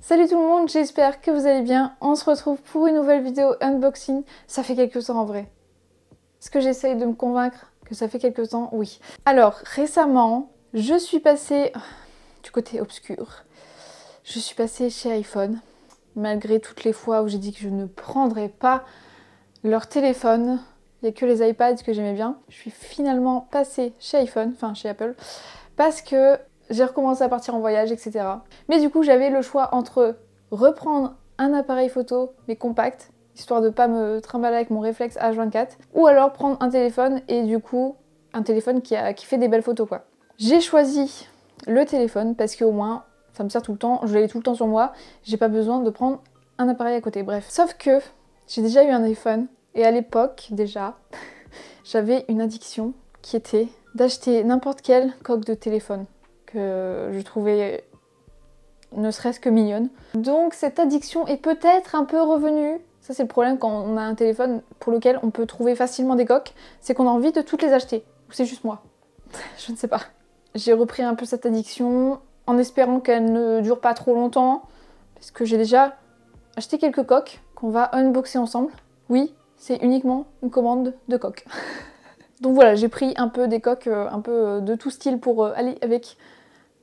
Salut tout le monde, j'espère que vous allez bien. On se retrouve pour une nouvelle vidéo unboxing. Ça fait quelques temps en vrai. Est-ce que j'essaye de me convaincre que ça fait quelques temps? Oui. Alors, récemment, je suis passée du côté obscur. Je suis passée chez iPhone, malgré toutes les fois où j'ai dit que je ne prendrais pas leur téléphone. Il n'y a que les iPads que j'aimais bien. Je suis finalement passée chez iPhone, enfin chez Apple, parce que j'ai recommencé à partir en voyage, etc. Mais du coup, j'avais le choix entre reprendre un appareil photo, mais compact, histoire de pas me trimballer avec mon réflexe H24, ou alors prendre un téléphone et du coup, un téléphone qui, fait des belles photos, quoi. J'ai choisi le téléphone parce qu'au moins, ça me sert tout le temps, je l'ai tout le temps sur moi, j'ai pas besoin de prendre un appareil à côté. Bref, sauf que j'ai déjà eu un iPhone et à l'époque, déjà, j'avais une addiction qui était d'acheter n'importe quelle coque de téléphone que je trouvais ne serait-ce que mignonne. Donc cette addiction est peut-être un peu revenue. Ça c'est le problème quand on a un téléphone pour lequel on peut trouver facilement des coques, c'est qu'on a envie de toutes les acheter. Ou c'est juste moi Je ne sais pas. J'ai repris un peu cette addiction en espérant qu'elle ne dure pas trop longtemps, parce que j'ai déjà acheté quelques coques qu'on va unboxer ensemble. Oui, c'est uniquement une commande de coques. Donc voilà, j'ai pris un peu des coques, euh, un peu euh, de tout style pour euh, aller avec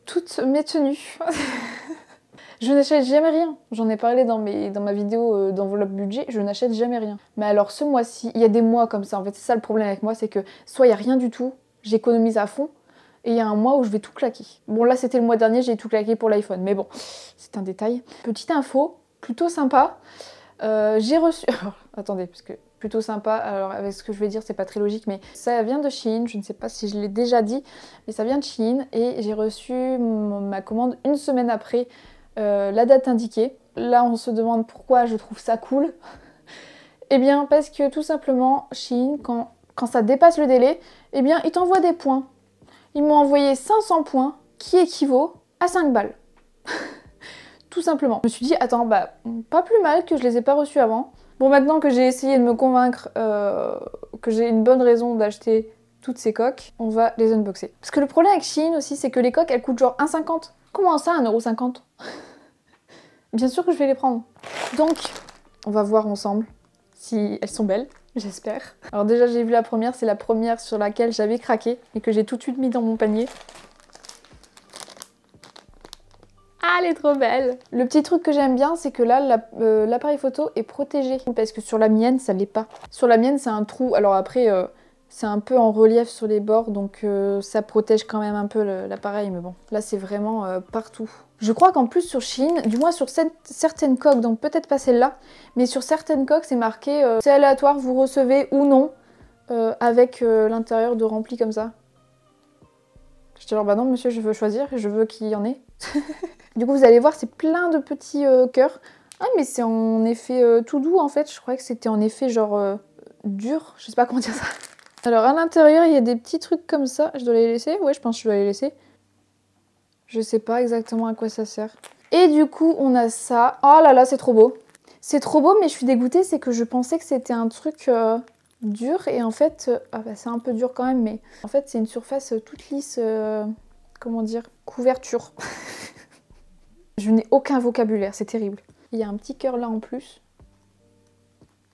toutes mes tenues. je n'achète jamais rien. J'en ai parlé dans, ma vidéo d'enveloppe budget, je n'achète jamais rien. Mais alors ce mois-ci, il y a des mois comme ça. En fait, c'est ça le problème avec moi, c'est que soit il n'y a rien du tout, j'économise à fond, et il y a un mois où je vais tout claquer. Bon là c'était le mois dernier, j'ai tout claqué pour l'iPhone, mais bon, c'est un détail. Petite info, plutôt sympa. j'ai reçu... attendez, parce que plutôt sympa. Alors avec ce que je vais dire, c'est pas très logique, mais ça vient de Chine. Je ne sais pas si je l'ai déjà dit, mais ça vient de Chine et j'ai reçu ma commande une semaine après euh, la date indiquée. Là, on se demande pourquoi je trouve ça cool. eh bien, parce que tout simplement, Chine, quand, ça dépasse le délai, eh bien, ils t'envoient des points. Ils m'ont envoyé 500 points qui équivaut à 5 balles. tout simplement. Je me suis dit, attends, bah, pas plus mal que je les ai pas reçus avant. Bon, maintenant que j'ai essayé de me convaincre euh, que j'ai une bonne raison d'acheter toutes ces coques, on va les unboxer. Parce que le problème avec Shein aussi, c'est que les coques, elles coûtent genre 1,50. Comment ça, 1,50€ Bien sûr que je vais les prendre. Donc, on va voir ensemble si elles sont belles, j'espère. Alors déjà, j'ai vu la première, c'est la première sur laquelle j'avais craqué et que j'ai tout de suite mis dans mon panier. Ah, elle est trop belle Le petit truc que j'aime bien, c'est que là, euh, l'appareil photo est protégé. Parce que sur la mienne, ça l'est pas. Sur la mienne, c'est un trou. Alors après, euh, c'est un peu en relief sur les bords, donc euh, ça protège quand même un peu l'appareil. Mais bon, là, c'est vraiment partout. Je crois qu'en plus sur Chine, du moins sur certaines coques, donc peut-être pas celle-là, mais sur certaines coques, c'est marqué c'est aléatoire, vous recevez ou non, avec l'intérieur de rempli comme ça. Dis alors bah non monsieur je veux choisir, je veux qu'il y en ait. du coup vous allez voir c'est plein de petits euh, cœurs. Ah mais c'est en effet euh, tout doux en fait, je croyais que c'était en effet genre euh, dur, je sais pas comment dire ça. Alors à l'intérieur il y a des petits trucs comme ça, je dois les laisser? Ouais je pense que je dois les laisser. Je sais pas exactement à quoi ça sert. Et du coup on a ça. Oh là là c'est trop beau. C'est trop beau mais je suis dégoûtée, c'est que je pensais que c'était un truc dur et en fait, euh, ah bah, c'est un peu dur quand même, mais en fait c'est une surface euh, toute lisse, euh, comment dire, couverture. je n'ai aucun vocabulaire, c'est terrible. Il y a un petit cœur là en plus,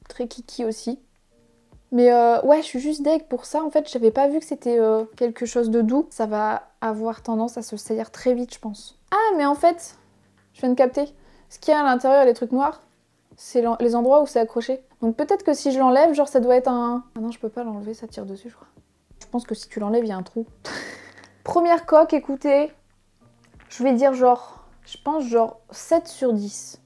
très kiki aussi. Mais ouais, je suis juste deg pour ça. En fait, j'avais pas vu que c'était quelque chose de doux. Ça va avoir tendance à se saillir très vite, je pense. Ah, mais en fait, je viens de capter. Ce qu'il y a à l'intérieur, les trucs noirs, c'est les endroits où c'est accroché. Donc peut-être que si je l'enlève, genre ça doit être un... Ah non, je peux pas l'enlever, ça tire dessus, je crois. Je pense que si tu l'enlèves, il y a un trou. Première coque, écoutez, je vais dire genre, je pense genre 7 sur 10.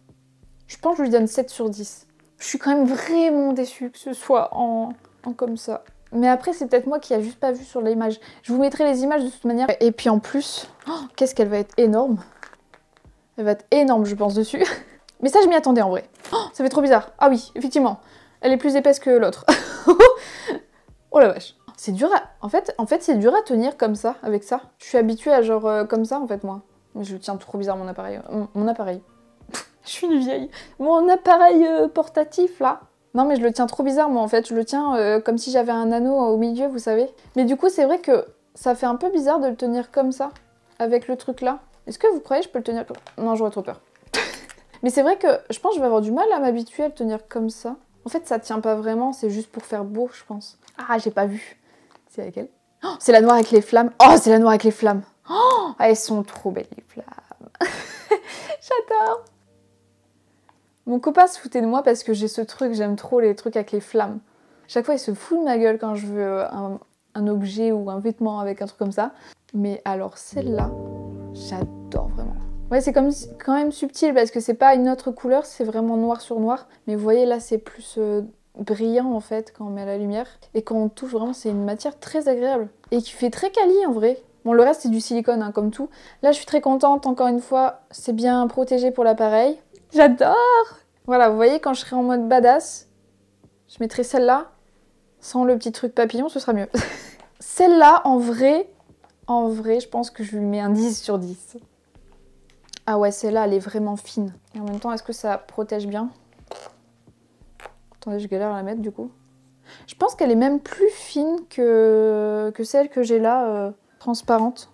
Je pense que je lui donne 7 sur 10. Je suis quand même vraiment déçue que ce soit en, en comme ça. Mais après, c'est peut-être moi qui a juste pas vu sur l'image. Je vous mettrai les images de toute manière. Et puis en plus, oh, qu'est-ce qu'elle va être énorme. Elle va être énorme, je pense, dessus. Mais ça, je m'y attendais en vrai. Oh, ça fait trop bizarre. Ah oui, effectivement. Elle est plus épaisse que l'autre. oh la vache. C'est dur à... En fait, en fait c'est dur à tenir comme ça, avec ça. Je suis habituée à genre euh, comme ça, en fait, moi. Mais je tiens trop bizarre, mon appareil. Mon, appareil. je suis une vieille. Mon appareil euh, portatif, là. Non, mais je le tiens trop bizarre, moi, en fait. Je le tiens euh, comme si j'avais un anneau au milieu, vous savez. Mais du coup, c'est vrai que ça fait un peu bizarre de le tenir comme ça. avec le truc là. Est-ce que vous croyez que je peux le tenir comme... Non, j'aurais trop peur. Mais c'est vrai que je pense que je vais avoir du mal à m'habituer à le tenir comme ça. En fait, ça tient pas vraiment, c'est juste pour faire beau, je pense. Ah, j'ai pas vu. C'est laquelle? Oh, C'est la noire avec les flammes. Oh, c'est la noire avec les flammes. Oh, elles sont trop belles, les flammes. J'adore. Mon copain se foutait de moi parce que j'ai ce truc, j'aime trop les trucs avec les flammes. Chaque fois, il se fout de ma gueule quand je veux un, un objet ou un vêtement avec un truc comme ça. Mais alors, celle-là, j'adore vraiment. Ouais, c'est comme quand même subtil parce que c'est pas une autre couleur, c'est vraiment noir sur noir. Mais vous voyez là, c'est plus euh, brillant en fait quand on met la lumière. Et quand on touche vraiment, c'est une matière très agréable. Et qui fait très quali en vrai. Bon, le reste c'est du silicone hein, comme tout. Là, je suis très contente, encore une fois, c'est bien protégé pour l'appareil. J'adore Voilà, vous voyez, quand je serai en mode badass, je mettrai celle-là. Sans le petit truc papillon, ce sera mieux. celle-là, en vrai, en vrai, je pense que je lui mets un 10 sur 10. Ah ouais, celle-là, elle est vraiment fine. Et en même temps, est-ce que ça protège bien? Attendez, je galère à la mettre du coup. Je pense qu'elle est même plus fine que, que celle que j'ai là, euh, transparente.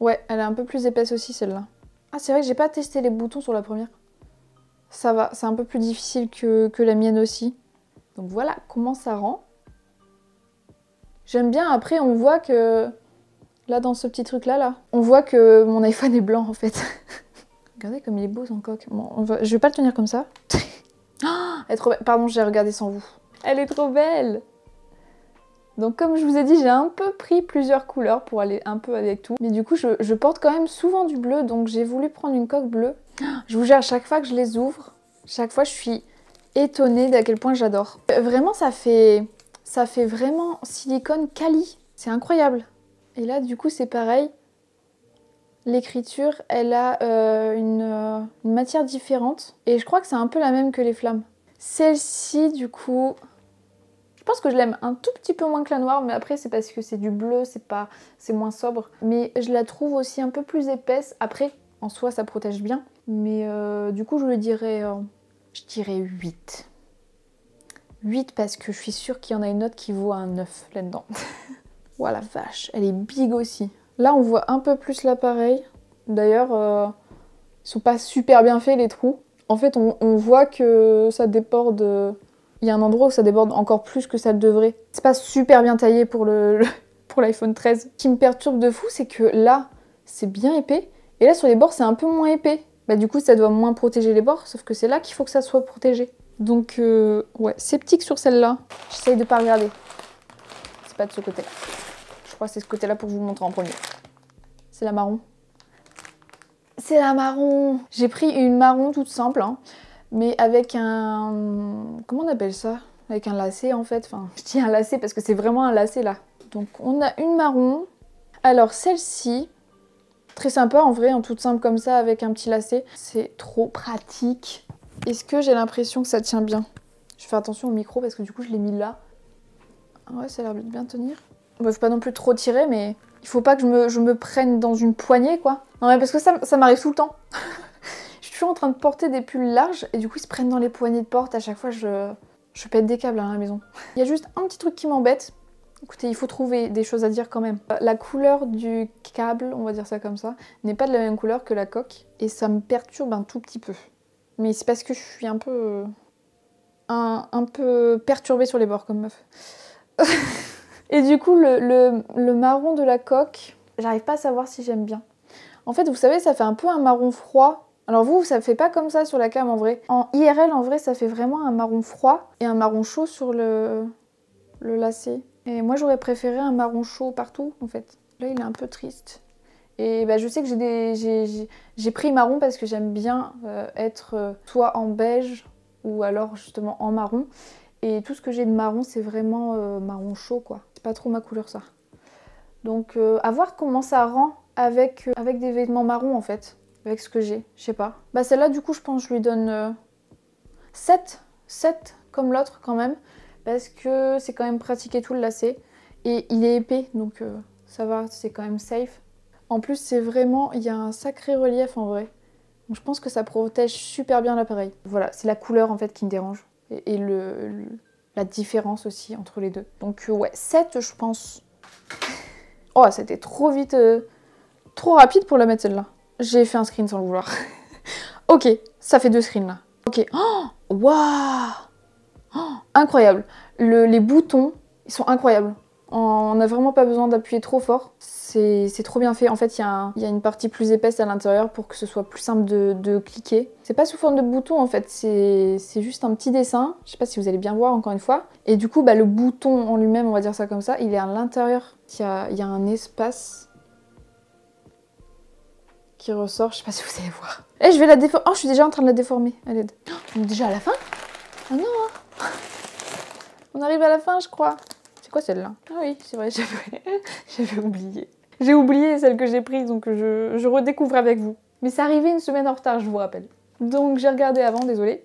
Ouais, elle est un peu plus épaisse aussi celle-là. Ah, c'est vrai que j'ai pas testé les boutons sur la première. Ça va, c'est un peu plus difficile que, que la mienne aussi. Donc voilà comment ça rend. J'aime bien, après on voit que... Là, dans ce petit truc là, là, on voit que mon iPhone est blanc en fait. Regardez comme il est beau son coq. Bon, je vais pas le tenir comme ça. oh, elle est trop belle. Pardon, j'ai regardé sans vous. Elle est trop belle donc comme je vous ai dit, j'ai un peu pris plusieurs couleurs pour aller un peu avec tout. Mais du coup, je, porte quand même souvent du bleu, donc j'ai voulu prendre une coque bleue. Je vous jure, à chaque fois que je les ouvre, chaque fois je suis étonnée d'à quel point j'adore. Vraiment, ça fait, ça fait vraiment silicone quali. C'est incroyable. Et là, du coup, c'est pareil. L'écriture, elle a euh, euh, une, matière différente. Et je crois que c'est un peu la même que les flammes. Celle-ci, du coup, je pense que je l'aime un tout petit peu moins que la noire, mais après c'est parce que c'est du bleu, c'est pas, c'est moins sobre. Mais je la trouve aussi un peu plus épaisse. Après, en soi, ça protège bien. Mais euh, du coup, je le dirais, je dirais 8. 8 parce que je suis sûre qu'il y en a une autre qui vaut un 9 là-dedans. voilà, vache, elle est big aussi. Là, on voit un peu plus l'appareil. D'ailleurs, euh, ils sont pas super bien faits les trous. En fait, on, voit que ça déborde. Il y a un endroit où ça déborde encore plus que ça le devrait. C'est pas super bien taillé pour l'iPhone 13. Ce qui me perturbe de fou, c'est que là, c'est bien épais. Et là, sur les bords, c'est un peu moins épais. Bah, du coup, ça doit moins protéger les bords, sauf que c'est là qu'il faut que ça soit protégé. Donc, euh, ouais, sceptique sur celle-là. J'essaye de pas regarder. C'est pas de ce côté-là c'est ce côté-là pour vous montrer en premier. C'est la marron. C'est la marron J'ai pris une marron toute simple, hein, mais avec un... Comment on appelle ça? Avec un lacet en fait. Enfin, je dis un lacet parce que c'est vraiment un lacet là. Donc on a une marron. Alors celle-ci, très sympa en vrai, en toute simple comme ça avec un petit lacet. C'est trop pratique. Est-ce que j'ai l'impression que ça tient bien? Je fais attention au micro parce que du coup je l'ai mis là. Ouais, ça a l'air de bien tenir. Bon, faut pas non plus trop tirer, mais il faut pas que je me, prenne dans une poignée, quoi. Non, mais parce que ça, m'arrive tout le temps. je suis toujours en train de porter des pulls larges et du coup, ils se prennent dans les poignées de porte. À chaque fois, je, pète des câbles à la maison. Il y a juste un petit truc qui m'embête. Écoutez, il faut trouver des choses à dire quand même. La couleur du câble, on va dire ça comme ça, n'est pas de la même couleur que la coque. Et ça me perturbe un tout petit peu. Mais c'est parce que je suis un peu... Un, un peu perturbée sur les bords comme meuf. Et du coup, le, marron de la coque, j'arrive pas à savoir si j'aime bien. En fait, vous savez, ça fait un peu un marron froid. Alors vous, ça fait pas comme ça sur la cam en vrai. En IRL, en vrai, ça fait vraiment un marron froid et un marron chaud sur le, lacet. Et moi, j'aurais préféré un marron chaud partout, en fait. Là, il est un peu triste. Et bah, je sais que j'ai pris marron parce que j'aime bien euh, être euh, soit en beige ou alors justement en marron. Et tout ce que j'ai de marron, c'est vraiment euh, marron chaud, quoi. Pas trop ma couleur, ça. Donc, euh, à voir comment ça rend avec, euh, avec des vêtements marron, en fait. Avec ce que j'ai, je sais pas. Bah, celle-là, du coup, je pense que je lui donne 7. 7 comme l'autre, quand même. Parce que c'est quand même pratiqué tout le lacet. Et il est épais, donc ça va, c'est quand même safe. En plus, c'est vraiment... Il y a un sacré relief, en vrai. Je pense que ça protège super bien l'appareil. Voilà, c'est la couleur, en fait, qui me dérange et, le, la différence aussi entre les deux. Donc euh, ouais, 7 je pense. Oh, c'était trop vite, euh, Trop rapide pour la mettre celle-là. J'ai fait un screen sans le vouloir. ok, ça fait deux screens là. Ok. Oh, waouh oh, Incroyable. les boutons, ils sont incroyables. On n'a vraiment pas besoin d'appuyer trop fort. C'est trop bien fait. En fait, il y, a une partie plus épaisse à l'intérieur pour que ce soit plus simple de, cliquer. C'est pas sous forme de bouton en fait, c'est juste un petit dessin. Je sais pas si vous allez bien voir encore une fois. Et du coup, bah, le bouton en lui-même, on va dire ça comme ça, il est à l'intérieur. Il y a, un espace qui ressort. Je sais pas si vous allez voir. Et eh, je vais la déformer. Oh, je suis déjà en train de la déformer. Elle est... on est déjà à la fin? Oh non hein. On arrive à la fin, je crois. C'est quoi celle-là? Ah oui, c'est vrai, j'avais oublié. J'ai oublié celle que j'ai prise, donc je, redécouvre avec vous. Mais c'est arrivé une semaine en retard, je vous rappelle. Donc j'ai regardé avant, désolé.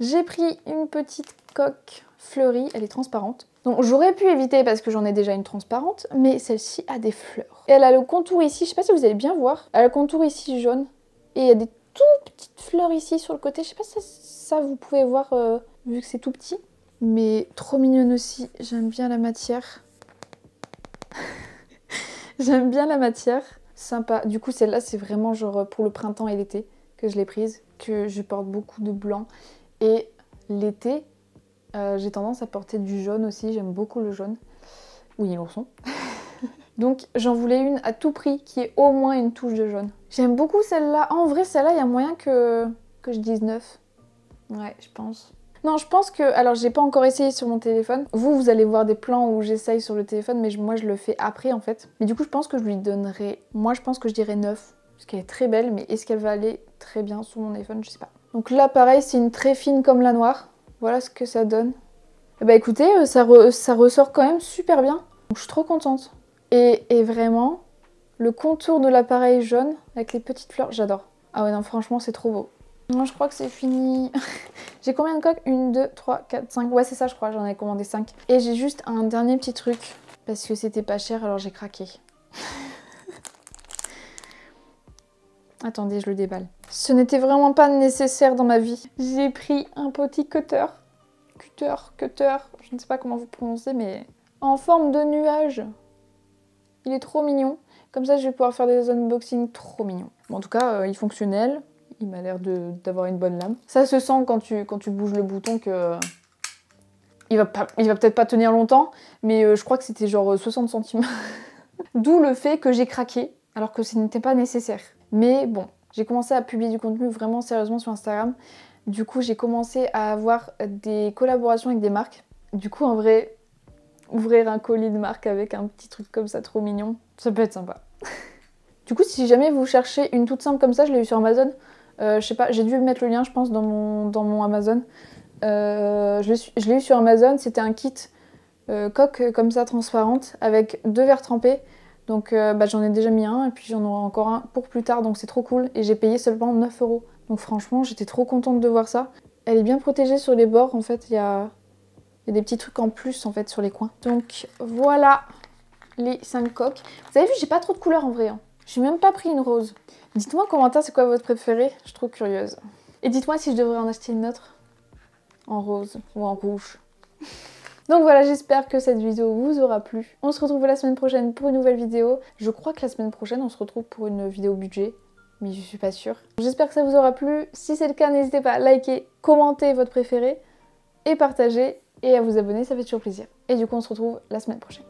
j'ai pris une petite coque fleurie, elle est transparente. Donc j'aurais pu éviter parce que j'en ai déjà une transparente, mais celle-ci a des fleurs. Et elle a le contour ici, je sais pas si vous allez bien voir, elle a le contour ici jaune. Et il y a des toutes petites fleurs ici sur le côté, je sais pas si ça, vous pouvez voir euh, vu que c'est tout petit. Mais trop mignonne aussi. J'aime bien la matière. J'aime bien la matière. Sympa. Du coup, celle-là, c'est vraiment genre pour le printemps et l'été que je l'ai prise. Que je porte beaucoup de blanc. Et l'été, euh, j'ai tendance à porter du jaune aussi. J'aime beaucoup le jaune. Oui, l'ourson. Donc j'en voulais une à tout prix qui ait au moins une touche de jaune. J'aime beaucoup celle-là. En vrai, celle-là, il y a moyen que, que je dise neuf. Ouais, je pense. Non, je pense que... Alors, j'ai pas encore essayé sur mon téléphone. Vous, vous allez voir des plans où j'essaye sur le téléphone, mais moi, je le fais après, en fait. Mais du coup, je pense que je lui donnerai... Moi, je pense que je dirais 9, parce qu'elle est très belle, mais est-ce qu'elle va aller très bien sur mon téléphone Je sais pas. Donc là, pareil, c'est une très fine comme la noire. Voilà ce que ça donne. Et bah écoutez, euh, ça, ressort quand même super bien. Donc je suis trop contente. Et vraiment, le contour de l'appareil jaune avec les petites fleurs, j'adore. Ah ouais, non, franchement, c'est trop beau. Non, je crois que c'est fini. j'ai combien de coques? 1, 2, 3, 4, 5. Ouais, c'est ça, je crois. J'en ai commandé 5. Et j'ai juste un dernier petit truc. Parce que c'était pas cher, alors j'ai craqué. Attendez, je le déballe. Ce n'était vraiment pas nécessaire dans ma vie. J'ai pris un petit cutter. Cutter, cutter. Je ne sais pas comment vous prononcez, mais en forme de nuage. Il est trop mignon. Comme ça, je vais pouvoir faire des unboxings trop mignons. En tout cas, euh, il est fonctionnel. Il m'a l'air d'avoir une bonne lame. Ça se sent quand tu, quand tu bouges le bouton que... Il va, il va peut-être pas tenir longtemps, mais euh, je crois que c'était genre 60 centimes. D'où le fait que j'ai craqué, alors que ce n'était pas nécessaire. Mais bon, j'ai commencé à publier du contenu vraiment sérieusement sur Instagram. Du coup, j'ai commencé à avoir des collaborations avec des marques. Du coup, en vrai, ouvrir un colis de marque avec un petit truc comme ça trop mignon, ça peut être sympa. du coup, si jamais vous cherchez une toute simple comme ça, je l'ai eu sur Amazon, euh, je sais pas, j'ai dû mettre le lien, je pense, dans mon, dans mon Amazon. Euh, je l'ai eu sur Amazon, c'était un kit euh, coque comme ça, transparente, avec deux verres trempés. Donc bah, j'en ai déjà mis un, et puis j'en aurai encore un pour plus tard, donc c'est trop cool. Et j'ai payé seulement 9 euros. Donc franchement, j'étais trop contente de voir ça. Elle est bien protégée sur les bords, en fait, il y a, y a des petits trucs en plus, en fait, sur les coins. Donc voilà les 5 coques. Vous avez vu, j'ai pas trop de couleurs en vrai. Hein. J'ai même pas pris une rose. Dites-moi en commentaire c'est quoi votre préféré, je suis trop curieuse. Et dites-moi si je devrais en acheter une autre en rose ou en rouge. Donc voilà, j'espère que cette vidéo vous aura plu. On se retrouve la semaine prochaine pour une nouvelle vidéo. Je crois que la semaine prochaine, on se retrouve pour une vidéo budget, mais je suis pas sûre. J'espère que ça vous aura plu. Si c'est le cas, n'hésitez pas à liker, commenter votre préféré et partager et à vous abonner, ça fait toujours plaisir. Et du coup, on se retrouve la semaine prochaine.